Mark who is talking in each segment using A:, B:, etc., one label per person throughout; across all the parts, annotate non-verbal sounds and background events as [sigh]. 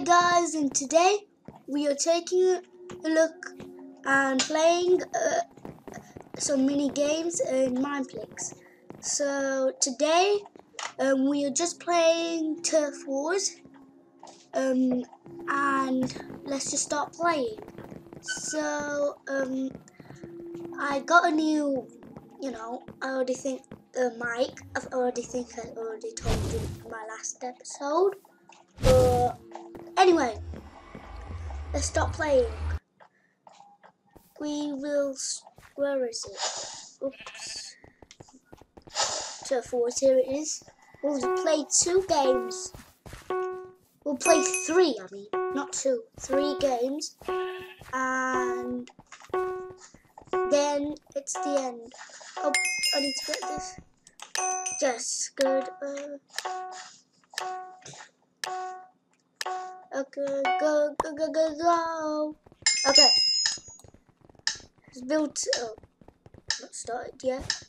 A: Hi guys, and today we are taking a look and playing uh, some mini games in Mineplex. So today um, we are just playing Turf Wars, um, and let's just start playing. So um, I got a new, you know, I already think the mic. I've already think I already told you in my last episode. But anyway, let's stop playing. We will. Where is it? Oops. Turf Wars, here it is. We'll play two games. We'll play three, I mean, not two. Three games. And then it's the end. Oh, I need to get this. Just good. Uh, okay, go, go, go, go, go. Okay. It's built. Oh, not started yet.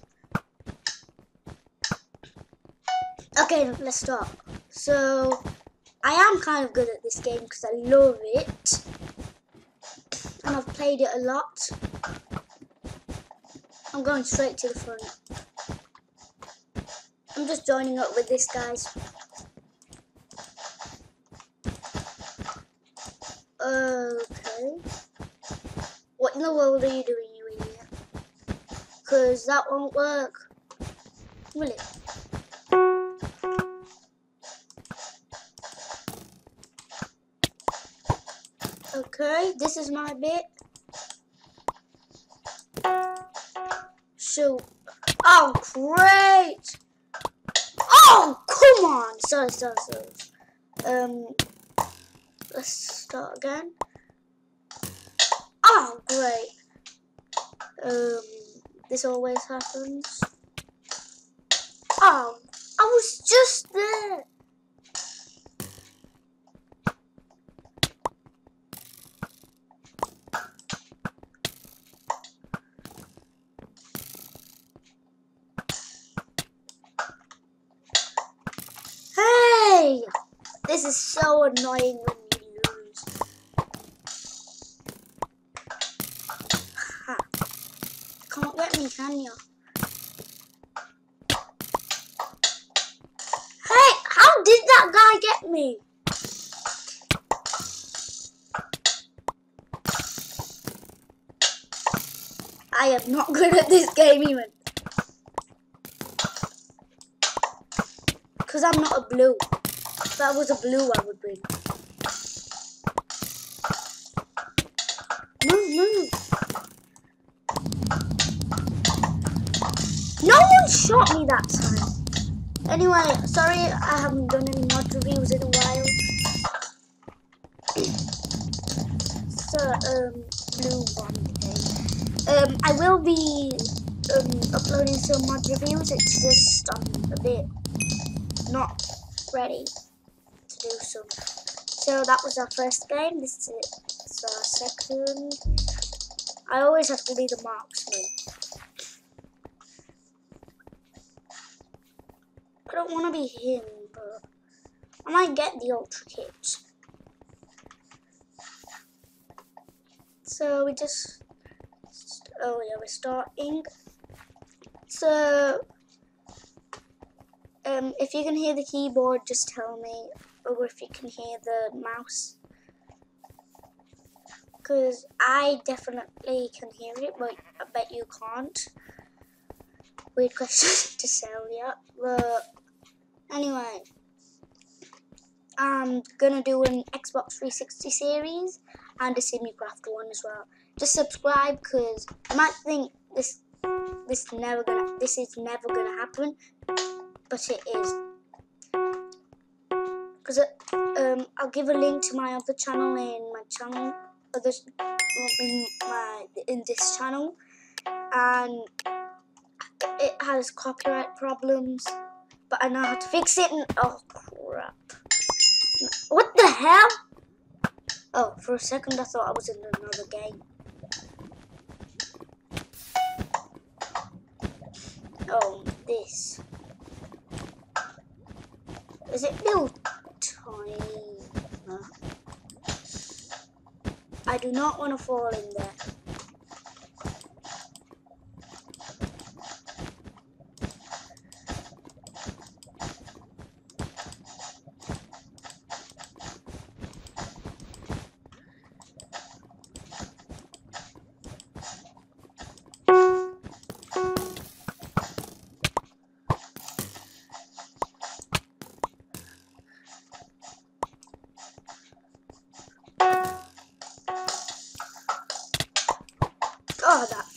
A: Okay, let's start. So, I am kind of good at this game because I love it. And I've played it a lot. I'm going straight to the front. I'm just joining up with this, guys. Okay. What in the world are you doing, you idiot? Because that won't work. Will it? Okay, this is my bit. Shoot. Oh, great! Oh, come on! Sorry, sorry, sorry. Um, let's start again. Oh, great. Um, this always happens. Oh, I was just there. Hey! This is so annoying You? Hey! How did that guy get me? I am not good at this game even. Because I'm not a blue. If I was a blue, I would win. Move, move. Shot me that time. Anyway, sorry I haven't done any mod reviews in a while. so, um, blue one day. Um, I will be um, uploading some mod reviews. It's just um, a bit not ready to do some. So that was our first game. This is our second. I always have to be the marksman. I don't want to be him, but I might get the ultra kit. So we just, oh yeah, we're starting. So um, if you can hear the keyboard, just tell me, or if you can hear the mouse. Because I definitely can hear it, but I bet you can't. Weird question [laughs] to sell, yeah. But anyway, I'm gonna do an Xbox 360 series and a Simicraft one as well. Just subscribe, because you might think this this never gonna this is never gonna happen but it is. Because um, I'll give a link to my other channel in my channel, other in my in this channel, and it has copyright problems, but I know how to fix it. And oh crap! What the hell? Oh, for a second I thought I was in another game. Oh, this. Is it build time? I do not want to fall in there.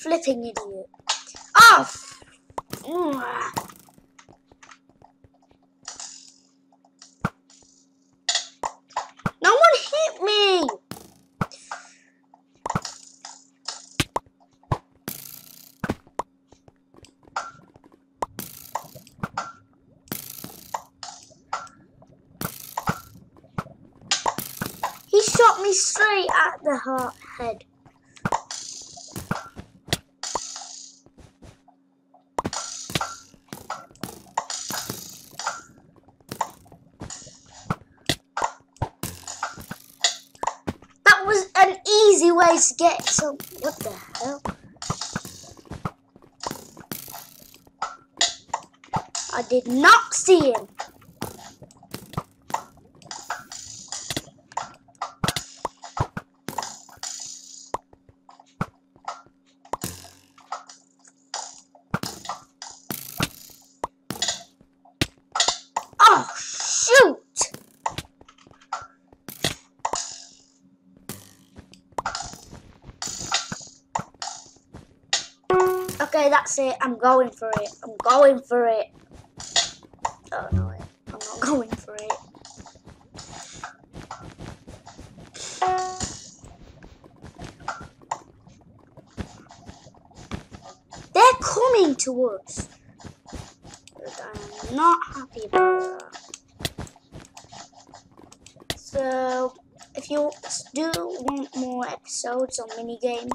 A: Flipping idiot. Oh! No one hit me! He shot me straight at the heart head. An easy way to get some. What the hell? I did not see him. Oh, Okay, that's it. I'm going for it. I'm going for it. Oh no, I'm not going for it. They're coming to us. I'm not happy about that. So, if you do want more episodes or mini games,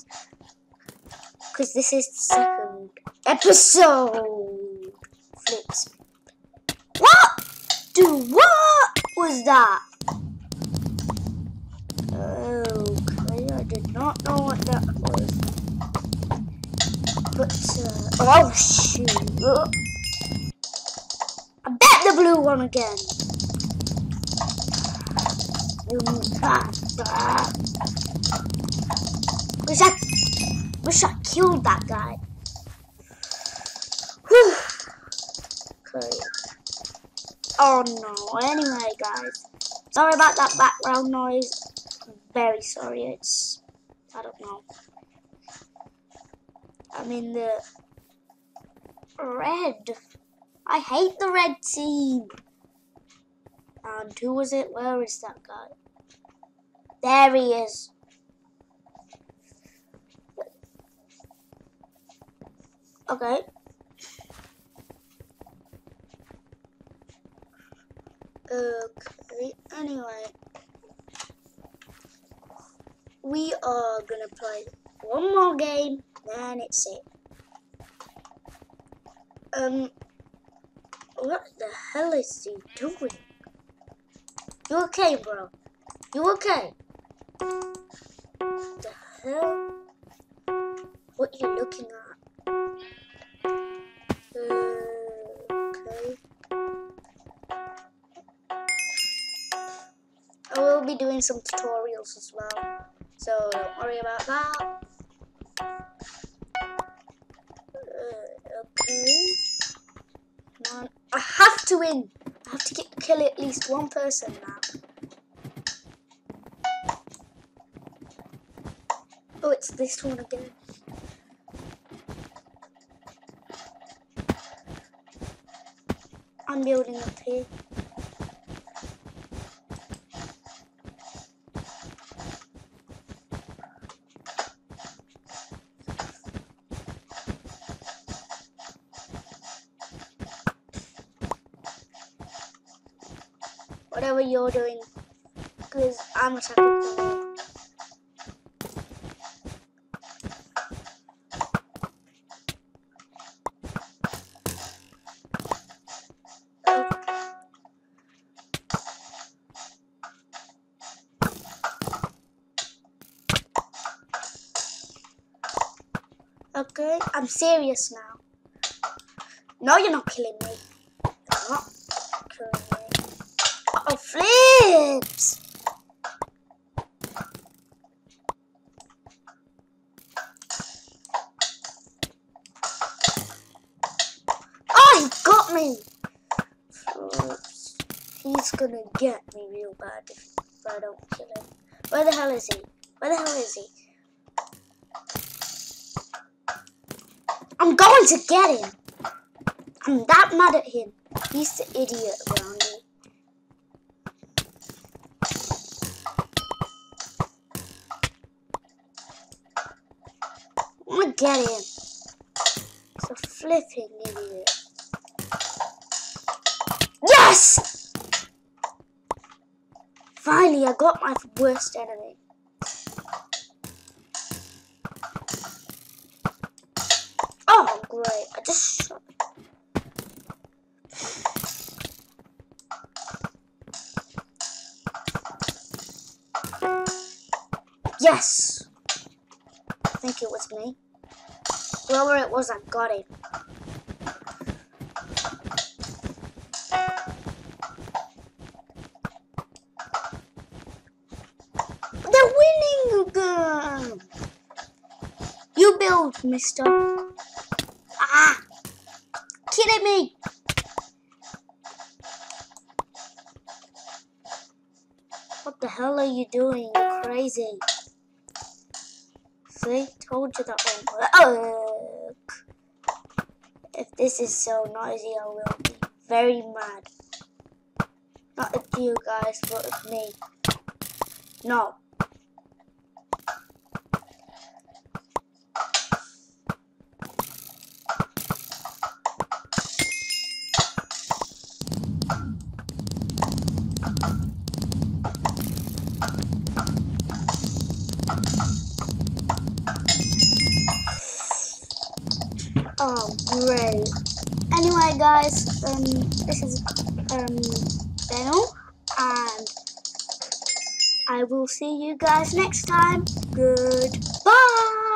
A: because this is the second episode. Flips. What? Dude, what was that? Okay, I did not know what that was. But, uh, oh shoot. I bet the blue one again. Mm, ah, ah. Wish I Wish I killed that guy. Whew. Okay. Oh no. Anyway, guys. Sorry about that background noise. I'm very sorry. It's. I don't know. I'm in the red. I hate the red team. And who was it? Where is that guy? There he is. Okay. Okay, anyway. We are gonna play one more game, then it's it. Um, what the hell is he doing? You okay, bro? You okay? The hell? What you looking at? Doing some tutorials as well, so don't worry about that. Uh, okay. Come on. I have to win. I have to get, kill at least one person now. Oh, it's this one again. I'm building up here. whatever you're doing because I'm a sucker. Okay, I'm serious now. No, you're not killing me. You're not killing me. Oh, flips! Oh, he got me! Flips. He's gonna get me real bad if, if I don't kill him. Where the hell is he? Where the hell is he? I'm going to get him. I'm that mad at him. He's the idiot around get him. It's a flipping idiot. Yes! Finally, I got my worst enemy. Oh, great. I just shot. Yes! I think it was me. Whoever it was, I got it. They're winning again! You build, mister. Ah! Kidding me! What the hell are you doing? You're crazy. See? Told you that won't work. This is so noisy, I will be very mad. Not at you guys, but at me. No. Oh, great. Anyway, guys, um, this is um, Benno, and I will see you guys next time. Goodbye.